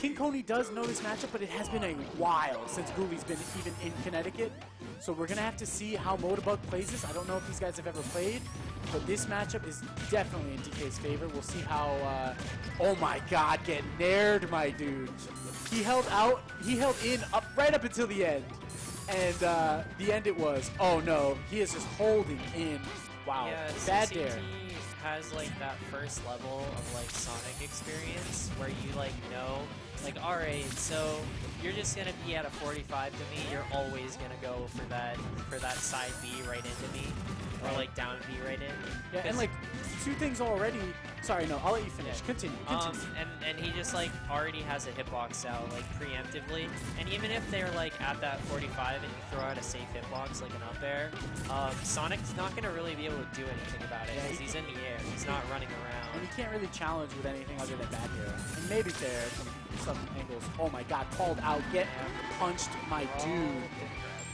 King Koney does know this matchup, but it has been a while since Ghoulies been even in Connecticut. So we're going to have to see how Motobug plays this. I don't know if these guys have ever played, but this matchup is definitely in DK's favor. We'll see how... Uh, oh my god, get nared, my dude. He held out, he held in up right up until the end. And uh, the end it was, oh no, he is just holding in. Wow, Yeah, bad CCT dare. Has like that first level of like Sonic experience where you like know, like, alright, so you're just gonna be at a 45 to me, you're always gonna go for that for that side B right into me. Or like down B right in. Yeah, and like two things already. Sorry, no, I'll let you finish. Yeah. Continue, Um, continue. and, and he just like already has a hitbox out like preemptively, and even if they're like at that 45 and you throw out a safe hitbox like an up air, um, Sonic's not gonna really be able to do anything about it Yeah, because he- he's in the air, he's not running around. and you can't really challenge with anything other than back air. And maybe fair from some angles. Oh my god, called out. Get punched, my dude.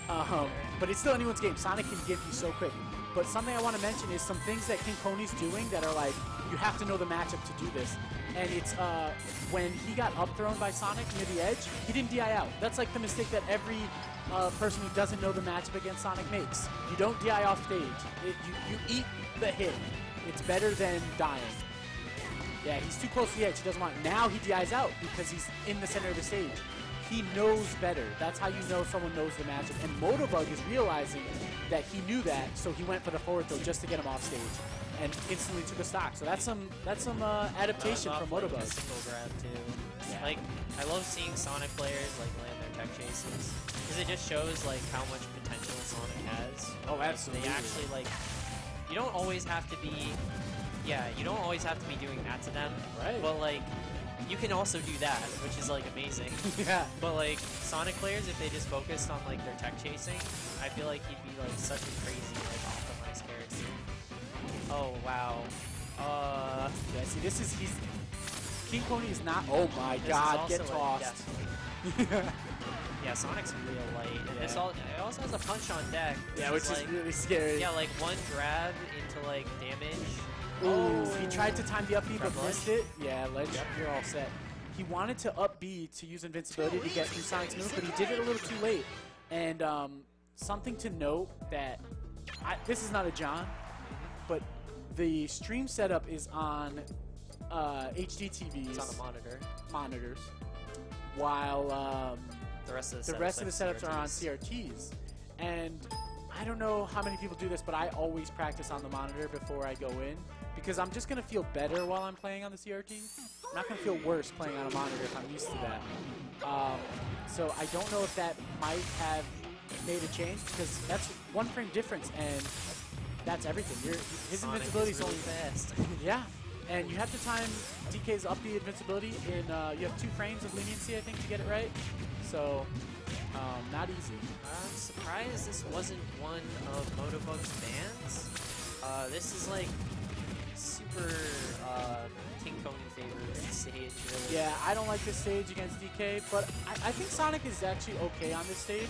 Um, but it's still anyone's game. Sonic can give you so quick. But something I want to mention is some things that King Koney's doing that are like, you have to know the matchup to do this. And it's uh, when he got up thrown by Sonic near the edge, he didn't DI out. That's like the mistake that every uh, person who doesn't know the matchup against Sonic makes. You don't DI off stage. It, you, you eat the hit. It's better than dying. Yeah, he's too close to the edge. He doesn't want. Now he DIs out because he's in the center of the stage. He knows better. That's how you know someone knows the matchup. And Motobug is realizing that he knew that, so he went for the forward throw just to get him off stage, and instantly took a stock. So that's some that's some uh, adaptation from like, single grab too. Yeah. Like I love seeing Sonic players like land their tech chases because it just shows like how much potential Sonic has. Oh, Like, absolutely. They actually like. You don't always have to be. Yeah, you don't always have to be doing that to them. Right. But like, you can also do that, which is like amazing. yeah. But like Sonic players, if they just focused on like their tech chasing, I feel like he'd be like such a crazy like optimized character. Oh wow. Uh, Yeah. See, this is he's King Koney is not. Oh my God! Get tossed. yeah, Sonic's real light, and Yeah. all it also has a punch on deck. yeah, which is like, really scary. yeah, like one grab into like damage. Ooh, he tried to time the up B but missed it. Yeah, ledge. You're all set. He wanted to up B to use invincibility to get through Sonic's move, but he did it a little too late. And um, something to note that I, this is not a John, but the stream setup is on uh, HD TVs It's on the monitor. monitors, while um, The rest of the, the setups rest of the setups are on CRTs. CRTs. And I don't know how many people do this, but I always practice on the monitor before I go in because I'm just going to feel better while I'm playing on the CRT. I'm not going to feel worse playing on a monitor if I'm used to that. Um, so I don't know if that might have made a change because that's one frame difference and that's everything. Your his Sonic invincibility is is really only fast. yeah, and you have to time DK's up the invincibility in, uh, you have two frames of leniency, I think, to get it right. So, um, not easy. I'm surprised this wasn't one of Motobug's bans. Uh, this is like super uh, King Koney favorite stage, really. Yeah, I don't like this stage against DK, but I, I think Sonic is actually okay on this stage.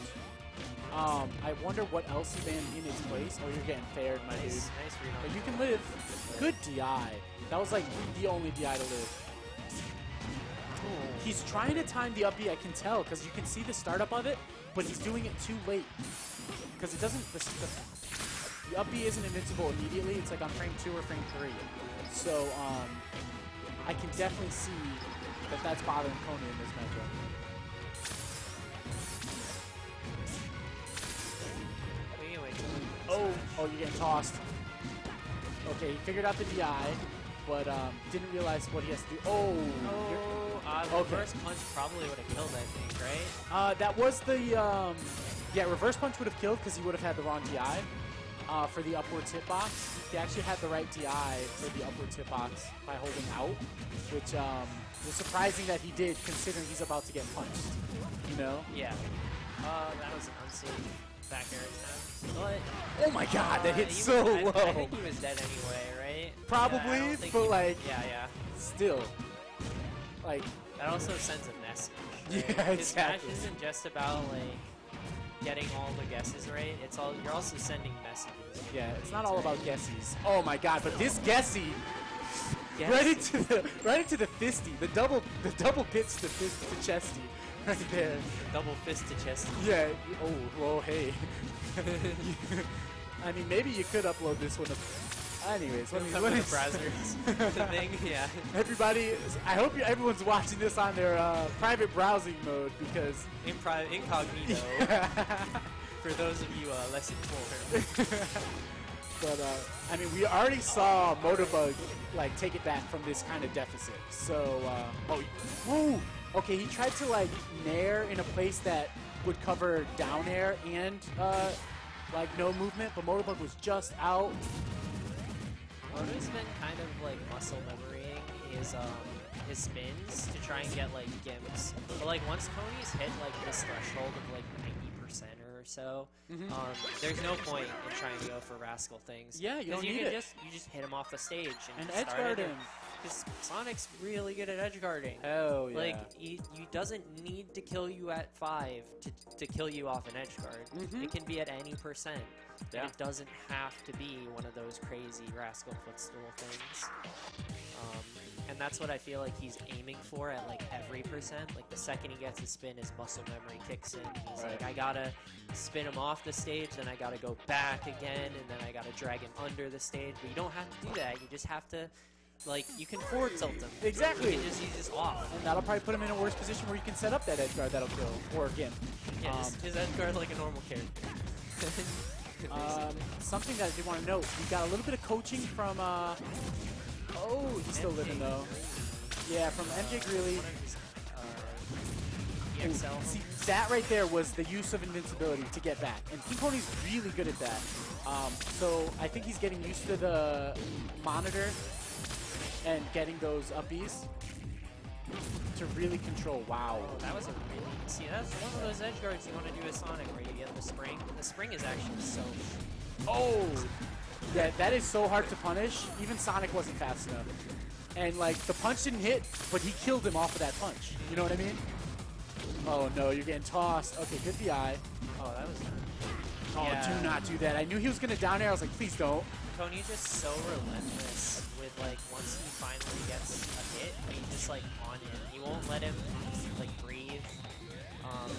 Um, I wonder what else he banned in his place. Oh, you're getting fared, my dude. Nice, nice read But you can live. Good DI. That was like the only DI to live. He's trying to time the up B, I can tell, because you can see the startup of it, but he's doing it too late. Because it doesn't, the, the, the up B isn't invincible immediately, it's like on frame two or frame three. So, um, I can definitely see that that's bothering Koney in this matchup. Wait, Oh, oh, you're getting tossed. Okay, he figured out the DI, but um, didn't realize what he has to do. Oh, Oh, uh, Okay. reverse punch probably would have killed, I think, right? Uh, that was the, um, yeah, reverse punch would have killed because he would have had the wrong DI uh, for the upwards hitbox. He actually had the right DI for the upwards hitbox by holding out, which um, was surprising that he did considering he's about to get punched, you know? Yeah. Uh, that was an unsafe back air attempt. But Oh my god, that uh, hit so was, I, low. I think he was dead anyway, right? Probably, Yeah, I but he- like- Yeah, yeah. Still, like, That also sends a message. Yeah, right? His exactly. Smash isn't just about like getting all the guesses right. It's all you're also sending messages. yeah, it's not all about guesses. Oh my god, but this guessy. Right into the right into the fisty. The double the double pits to fist to chesty. Right there. Double fist to chest. Yeah. Oh, well, hey. I mean, maybe you could upload this one. Anyways, let me. Come Let me with the browsers. the thing, yeah. Everybody, I hope you, everyone's watching this on their uh, private browsing mode because. Impri- incognito. for those of you uh, less informed. But uh, I mean, we already saw Motobug like take it back from this kind of deficit. So, uh, oh, whoa, okay, he tried to like nair in a place that would cover down air and uh, like no movement, but Motobug was just out. Moto's been kind of like muscle memorying his um his spins to try and get like gimps. But like once Koney's hit like this threshold of like 90% or so, Mhm. um, there's no point in trying to go for rascal things. Yeah, you don't you need can it. just you just hit him off the stage and, And edge guard him. Because Sonic's really good at edge guarding. Oh yeah. Like, he, he doesn't need to kill you at 5 to, to kill you off an edge guard. Mhm. It can be at any percent. Yeah. It doesn't have to be one of those crazy rascal footstool things. Um, and that's what I feel like he's aiming for at like every percent. Like the second he gets a spin, his muscle memory kicks in. He's Right. like, I gotta spin him off the stage, then I gotta go back again, and then I gotta drag him under the stage. But you don't have to do that. You just have to, like, you can forward tilt him. Exactly. You can just use this off. and that'll probably put him in a worse position where you can set up that edge guard that'll kill, or again. Yeah, Um, just, just edge guard like a normal character. Um, something that I did want to note, we got a little bit of coaching from, uh, oh, he's still MJ living though. Yeah, from MJ Greeley. Uh, EXL. See, that right there was the use of invincibility to get back. And King Koney's really good at that. Um, so I think he's getting used to the monitor and getting those uppies to really control. Wow. Oh, that was a really see. That's one of those edge guards you want to do with Sonic, where you get the spring. The spring is actually so. Oh! Yeah, that is so hard to punish. Even Sonic wasn't fast enough. And like the punch didn't hit, but he killed him off of that punch. You know what I mean? Oh no, you're getting tossed. Okay, good DI. Oh, that was. Oh, Yeah. do not do that. I knew he was gonna down air. I was like, please don't. Tony just so relentless with like once he finally gets a hit, he's just like on him. He won't let him like breathe. Um,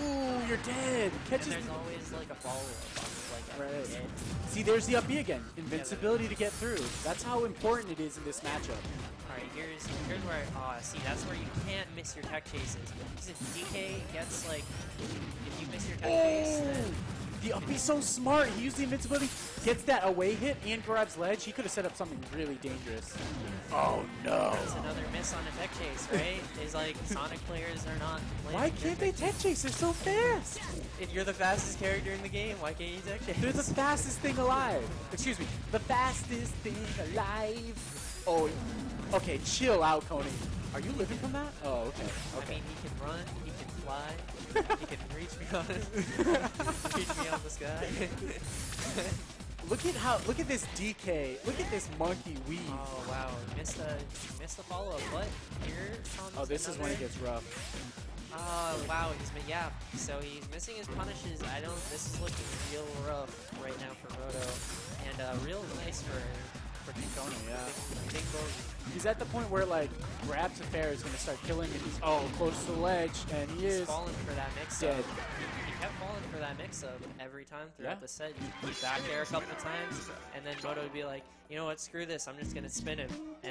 Ooh, you're dead. and Catches. there's always like a follow up like every Right. hit. See, there's the up B again. Invincibility to get through. That's how important it is in this matchup. All right, here's here's where oh see that's where you can't miss your tech chases. Because if DK gets like if you miss your tech chase, Oh, then the up B's so smart. He used the invincibility, gets that away hit, and grabs ledge. He could have set up something really dangerous. Oh no. that's another miss on a tech chase, right? Is like Sonic players are not. Why can't they tech chase? They're so fast. If you're the fastest character in the game, why can't you tech chase? They're the fastest thing alive. Excuse me, the fastest thing alive. Oh, okay, chill out, Koney. Are you living from that? Oh, okay. I Okay. mean, he can run, he can fly, he can reach me on, reach me on the sky. Look at how. Look at this DK. Look at this monkey weave. oh wow, missed the missed the follow up, but here comes. Oh, this is when it gets rough. Oh wow, he's yeah. So he's missing his punishes. I don't. This is looking real rough right now for Roto, and uh, real nice for yeah. Big, big Bogey. He's at the point where like Grabs Affair is gonna start killing him. He's oh close to the ledge, and he He's is falling for that mix dead. up. He, kept falling for that mix up every time throughout Yeah. the set. He'd back there a couple times, and then Moto would be like, you know what, screw this, I'm just gonna spin him. And